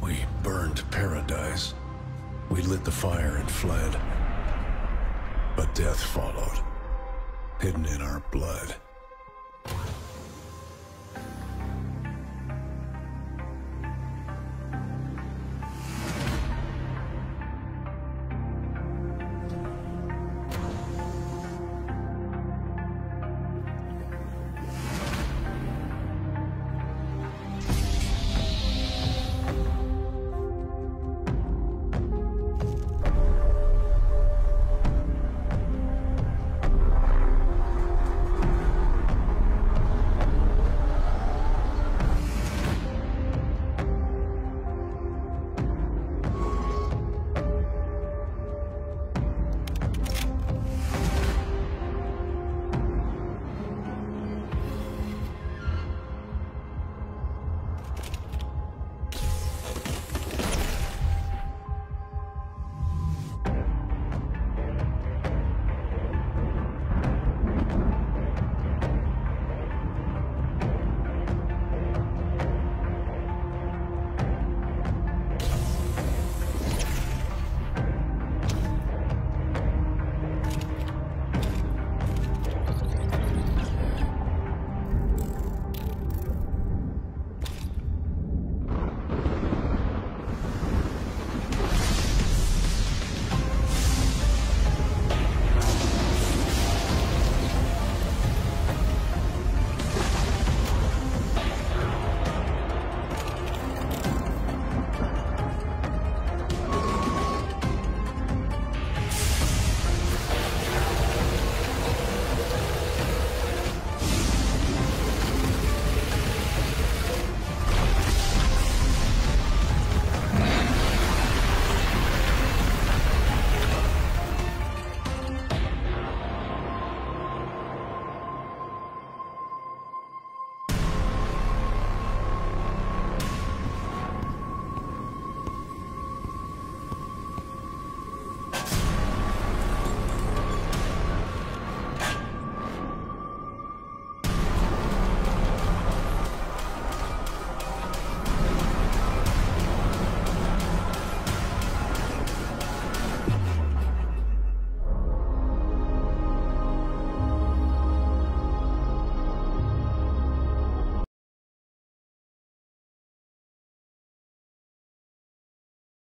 We burned paradise. We lit the fire and fled. But death followed, hidden in our blood.